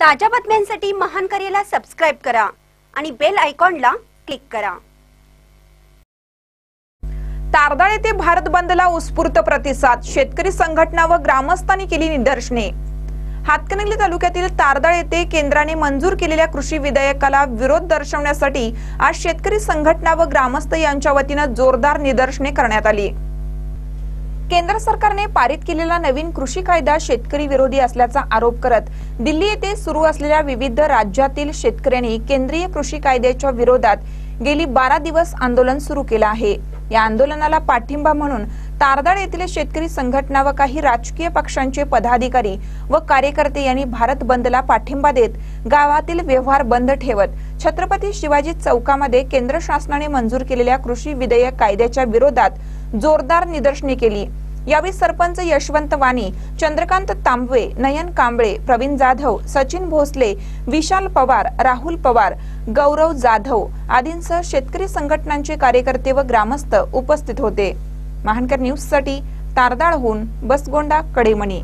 ताज्या बातम्यांसाठी महान करेला सबस्क्राईब करा आणि बेल आयकॉनला क्लिक करा. तारदाळ येथे भारत बंदला उत्स्फूर्त प्रतिसाद. शेतकरी संघटना व ग्रामस्थांनी केली निदर्शने. हातकणंगले तालुक्यातील तारदाळ येथे केंद्राने मंजूर केलेल्या कृषी विधेयकाला विरोध दर्शवण्यासाठी आज शेतकरी संघटना व ग्रामस्थ यांच्या वतीनं जोरदार निदर्शने करण्यात आली. केंद्र सरकारने पारित केलेला नवीन कृषी कायदा शेतकरी विरोधी असल्याचा आरोप करत दिल्ली येथे सुरू असलेल्या विविध राज्यातील शेतकऱ्यांनी केंद्रीय कृषी कायद्याच्या विरोधात गेली बारा दिवस आंदोलन सुरू केलं आहे. या आंदोलनाला पाठिंबा म्हणून तारदाळ येथील शेतकरी संघटना व काही राजकीय पक्षांचे पदाधिकारी व कार्यकर्ते यांनी भारत बंदला पाठिंबा देत गावातील व्यवहार बंद ठेवत छत्रपती शिवाजी चौकामध्ये केंद्र शासनाने मंजूर केलेल्या कृषी विधेयक कायद्याच्या विरोधात जोरदार निदर्शने केली. यावेळी सरपंच यशवंत वाणी चंद्रकांत तांबवे नयन कांबळे प्रवीण जाधव सचिन भोसले विशाल पवार राहुल पवार गौरव जाधव आदींसह शेतकरी संघटनांचे कार्यकर्ते व ग्रामस्थ उपस्थित होते. महानकर न्यूजसाठी तारदाळहून बसगोंडा कडेमणी.